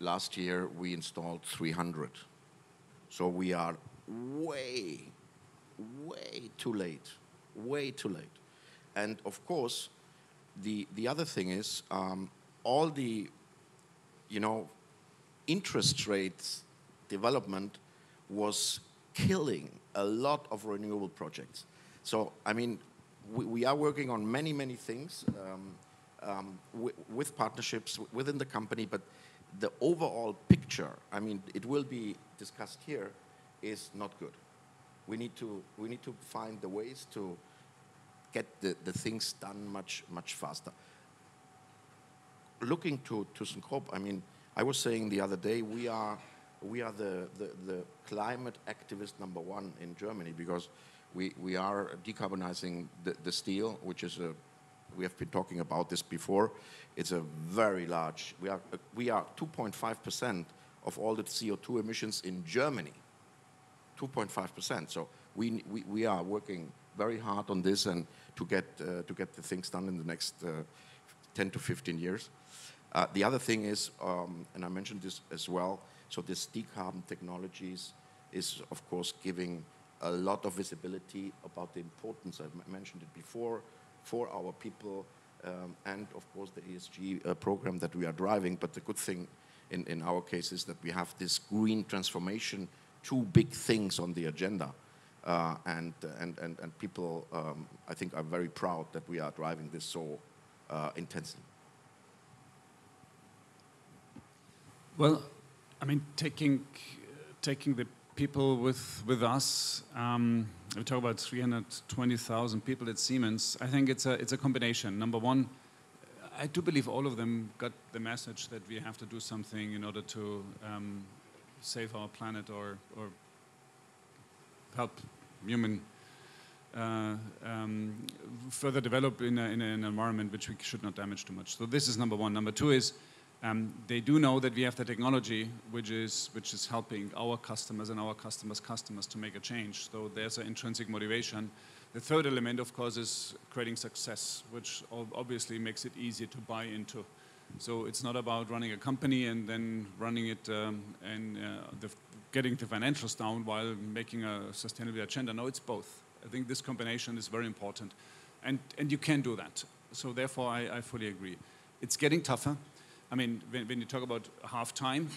last year we installed 300. So we are way, way too late, way too late. And of course, the, the other thing is um, all the, you know, interest rates development was killing a lot of renewable projects. So, I mean, we, we are working on many, many things um, um, with partnerships within the company, but the overall picture, I mean, it will be discussed here, is not good. We need to, we need to find the ways to get the, the things done much, much faster. Looking to ThyssenKrupp, I mean, I was saying the other day, we are, we are the, the, the climate activist number one in Germany because we, we are decarbonizing the, the steel, which is a, we have been talking about this before. It's a very large, we are, we are 2.5% of all the CO2 emissions in Germany. 2.5%. So we, we, we are working very hard on this and to get, uh, to get the things done in the next uh, 10 to 15 years. Uh, the other thing is, um, and I mentioned this as well, so this decarbon technologies is of course giving a lot of visibility about the importance, I mentioned it before, for our people um, and of course the ESG uh, program that we are driving. But the good thing in, in our case is that we have this green transformation, two big things on the agenda. Uh, and, and, and, and people, um, I think, are very proud that we are driving this so uh, intensely. Well, I mean, taking, taking the people with, with us, um, we talk about 320,000 people at Siemens. I think it's a, it's a combination. Number one, I do believe all of them got the message that we have to do something in order to um, save our planet or, or help human uh, um, further develop in, a, in, an environment which we should not damage too much. So this is number one. Number two is um, they do know that we have the technology which is, which is helping our customers and our customers' customers to make a change. So there's an intrinsic motivation. The third element, of course, is creating success, which obviously makes it easier to buy into. So it's not about running a company and then running it um, and uh, the, getting the financials down while making a sustainability agenda. No, it's both. I think this combination is very important. And, and you can do that. So therefore, I, I fully agree. It's getting tougher. I mean, when, when you talk about half time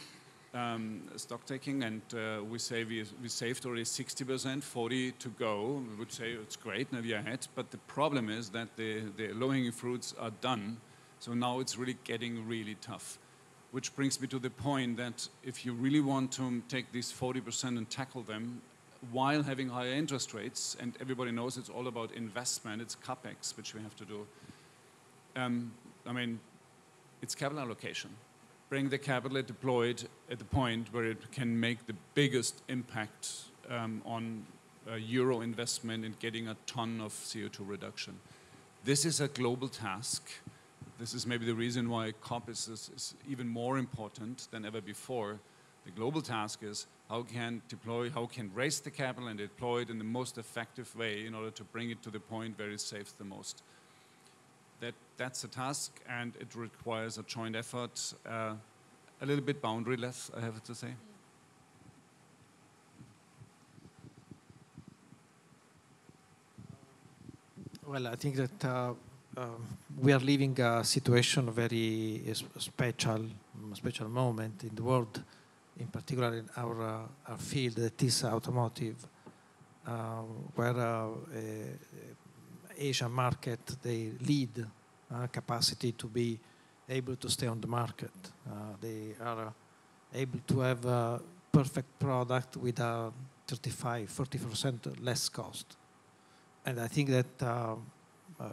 um, stock taking, and uh, we say we, we saved already 60%, 40 to go, we would say it's great, now we are ahead. But the problem is that the, the low-hanging fruits are done. So now it's really getting really tough. Which brings me to the point that if you really want to take these 40% and tackle them while having higher interest rates, and everybody knows it's all about investment, it's capex, which we have to do. Um, I mean, it's capital allocation. Bring the capital deployed at the point where it can make the biggest impact um, on euro investment in getting a ton of CO2 reduction. This is a global task. This is maybe the reason why COP is, is, is even more important than ever before. The global task is how can deploy, how can raise the capital and deploy it in the most effective way in order to bring it to the point where it saves the most that that's a task and it requires a joint effort, uh, a little bit boundaryless, I have to say. Well, I think that uh, uh, we are living a situation, a very special, special moment in the world, in particular in our, uh, our field, that is automotive, uh, where uh, Asian market, they lead uh, capacity to be able to stay on the market. Uh, they are able to have a perfect product with a 35, 40% less cost. And I think that uh, uh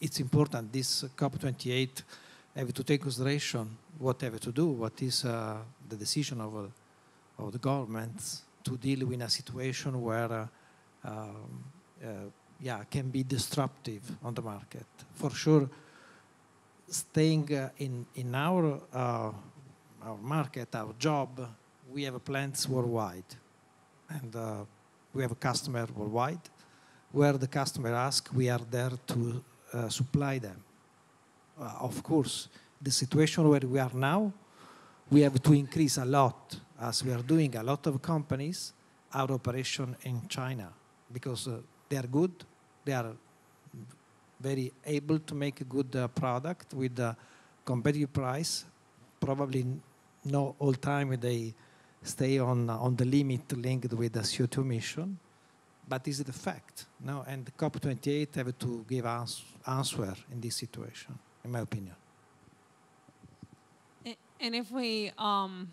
it's important, this COP28 have to take consideration what have to do, what is uh, the decision of, uh, of the governments to deal with a situation where um, yeah, can be disruptive on the market. For sure, staying uh, in, in our, uh, our market, our job, we have plants worldwide. And uh, we have a customer worldwide. Where the customer asks, we are there to supply them. of course, the situation where we are now, we have to increase a lot, as we are doing a lot of companies, our operation in China because uh, they are good, they are very able to make a good uh, product with a competitive price. Probably no all time they stay on uh, on the limit linked with the CO2 emission, but is it a fact. No, and COP28 have to give us answer in this situation, in my opinion. And if we um,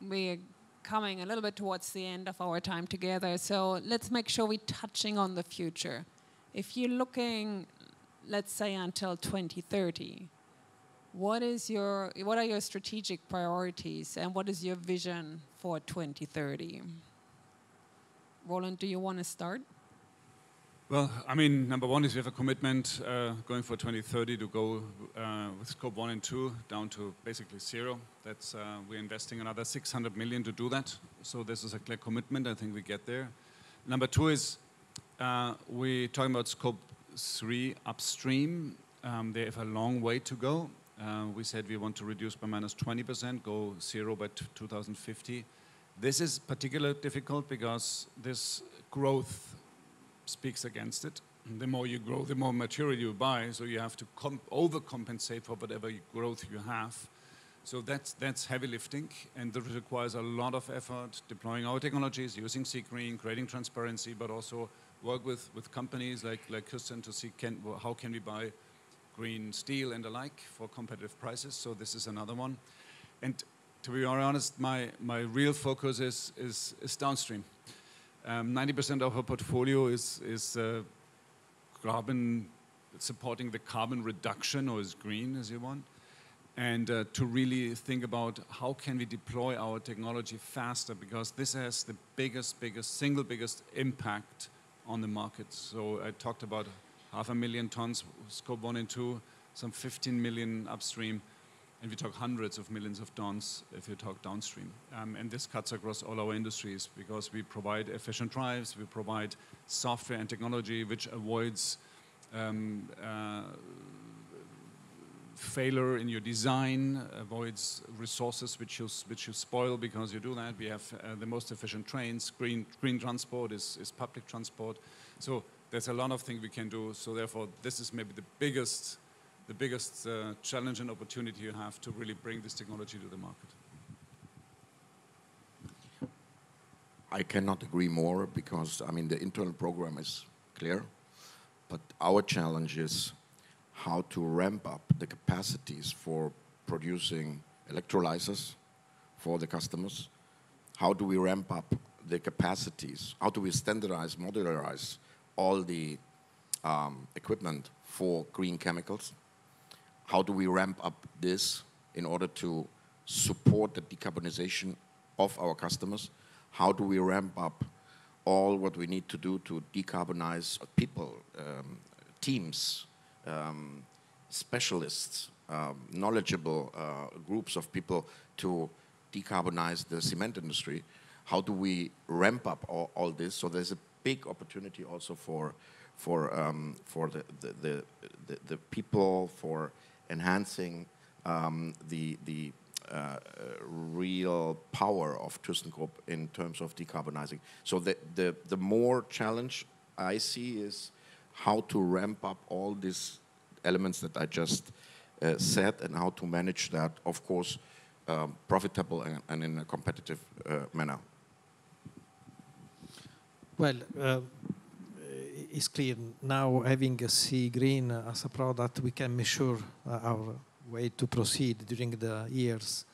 we're coming a little bit towards the end of our time together, so let's make sure we're touching on the future. If you're looking, let's say until 2030, what is your what are your strategic priorities and what is your vision for 2030? Roland, do you want to start? Well, I mean, number one is we have a commitment uh, going for 2030 to go uh, with scope one and two down to basically zero. That's uh, we're investing another 600 million to do that. So this is a clear commitment. I think we get there. Number two is uh, we're talking about scope three upstream. Um, they have a long way to go. Uh, we said we want to reduce by minus 20%, go zero by t- 2050. This is particularly difficult because this growth speaks against it. The more you grow, the more material you buy, so you have to com- overcompensate for whatever growth you have. So that's, that's heavy lifting, and that requires a lot of effort deploying our technologies, using SiGREEN, creating transparency, but also work with, with companies like, like Kirsten to see can, how can we buy green steel and the like for competitive prices. So this is another one. And to be honest, my, my real focus is, is, is downstream. Um, 90% of our portfolio is, is uh, carbon supporting the carbon reduction or is green as you want and uh, to really think about how can we deploy our technology faster because this has the biggest biggest single biggest impact on the market so i talked about half a million tons scope 1 and 2 some 15 million upstream and we talk hundreds of millions of tons if you talk downstream. Um, and this cuts across all our industries because we provide efficient drives, we provide software and technology which avoids um, uh, failure in your design, avoids resources which you, which you spoil because you do that. We have uh, the most efficient trains, green, green transport is, is public transport. So there's a lot of things we can do. So therefore, this is maybe the biggest the biggest uh, challenge and opportunity you have to really bring this technology to the market? I cannot agree more because, I mean, the internal program is clear, but our challenge is how to ramp up the capacities for producing electrolyzers for the customers. How do we ramp up the capacities? How do we standardize, modularize all the um, equipment for green chemicals? how do we ramp up this in order to support the decarbonization of our customers? How do we ramp up all what we need to do to decarbonize people, um, teams, um, specialists, um, knowledgeable uh, groups of people to decarbonize the cement industry? How do we ramp up all, all this? So there's a big opportunity also for for um, for the the, the the the people for enhancing um, the, the uh, real power of ThyssenKrupp in terms of decarbonizing. So the, the, the more challenge I see is how to ramp up all these elements that I just uh, said and how to manage that, of course, um, profitable and, and, in a competitive uh, manner. Well, uh, it's clear now having a SiGREEN as a product, we can measure uh, our way to proceed during the years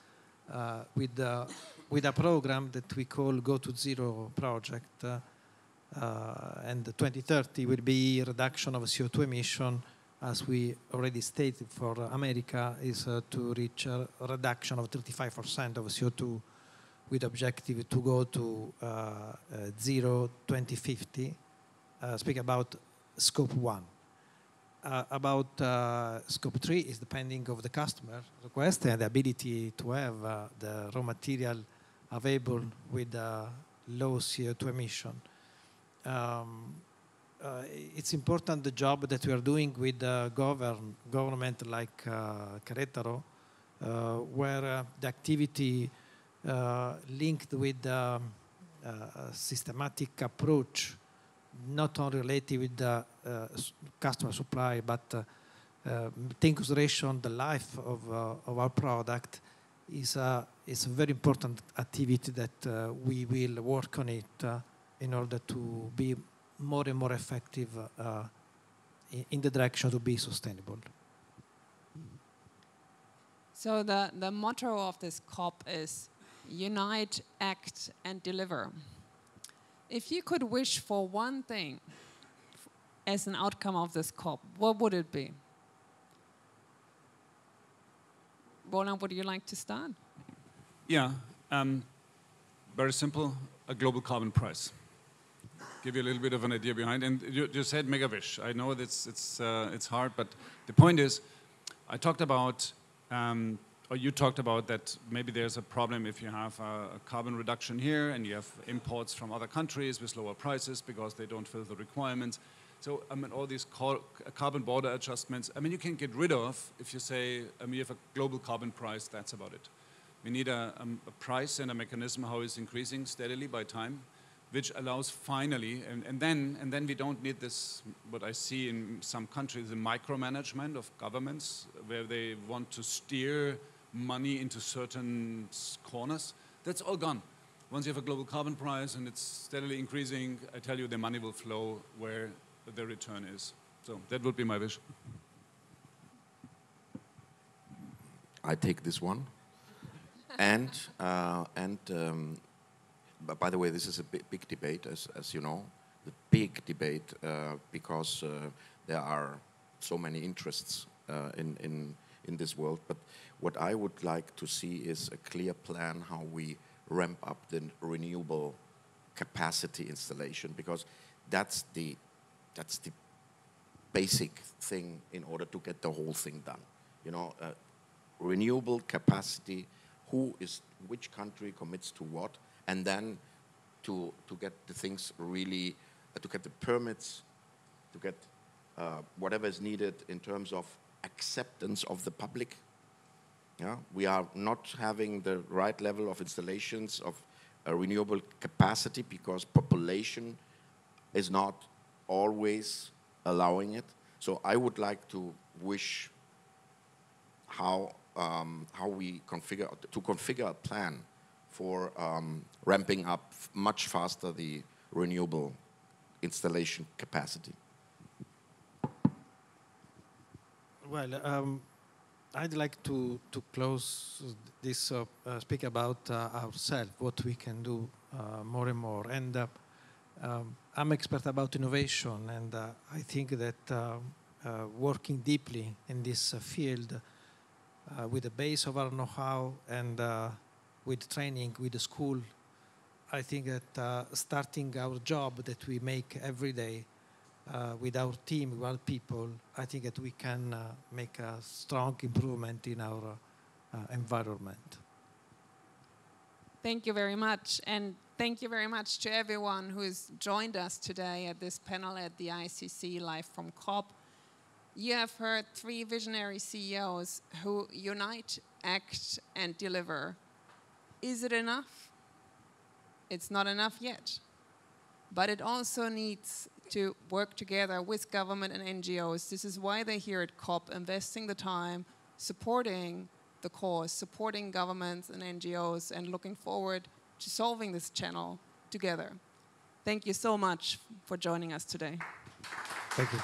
uh, with, the, with a program that we call Go to Zero project. Uh, and 2030 will be reduction of CO2 emission, as we already stated for America, is uh, to reach a reduction of 35% of CO2 with objective to go to uh, zero 2050 uh, speak about scope one. Uh, about uh, scope three is depending of the customer request and the ability to have uh, the raw material available with low CO2 emission. Um, uh, it's important the job that we are doing with the govern, government like uh, uh, where uh, the activity uh, linked with um, uh, a systematic approach, not only related with the customer supply, but uh, take consideration the life of, of our product is a, is a very important activity that we will work on it in order to be more and more effective uh, in, in the direction to be sustainable. So the, the motto of this COP is unite, act, and deliver. If you could wish for one thing as an outcome of this COP, what would it be? Roland, would you like to start? Yeah, um, very simple, a global carbon price. Give you a little bit of an idea behind. And you, you said Megawish. I know that's, it's, uh, it's hard, but the point is, I talked about, um, or you talked about that maybe there's a problem if you have a, a carbon reduction here and you have imports from other countries with lower prices because they don't fill the requirements. So, I mean, all these carbon border adjustments, I mean, you can get rid of if you say, I mean, you have a global carbon price, that's about it. We need a, um, a price and a mechanism how it's increasing steadily by time, which allows finally, and, and then and then we don't need this. What I see in some countries, the micromanagement of governments, where they want to steer money into certain corners. That's all gone. Once you have a global carbon price and it's steadily increasing, I tell you, the money will flow where the return is. So that would be my wish. I take this one. and uh, and um, but by the way, this is a big, big debate, as as you know, the big debate uh, because uh, there are so many interests uh, in in in this world. But what I would like to see is a clear plan how we ramp up the renewable capacity installation because that's the that's the basic thing in order to get the whole thing done. You know, uh, renewable capacity, who is, which country commits to what, and then to, to get the things really, uh, to get the permits, to get uh, whatever is needed in terms of acceptance of the public. Yeah, we are not having the right level of installations of uh, renewable capacity because population is not always allowing it. So I would like to wish how um, how we configure to configure a plan for um, ramping up much faster the renewable installation capacity. Well, um, I'd like to, to close this, uh, speak about uh, ourselves, what we can do uh, more and more. And uh, um, I'm expert about innovation, and uh, I think that working deeply in this field with the base of our know-how and with training with the school, I think that uh, starting our job that we make every day uh, with our team, with our people, I think that we can uh, make a strong improvement in our uh, environment. Thank you very much. And thank you very much to everyone who has joined us today at this panel at the ICC Live from COP. You have heard three visionary CEOs who unite, act, and deliver. Is it enough? It's not enough yet. But it also needs to work together with government and NGOs. This is why they're here at COP, investing the time, supporting the cause, supporting governments and NGOs, and looking forward to solving this channel together. Thank you so much for joining us today. Thank you.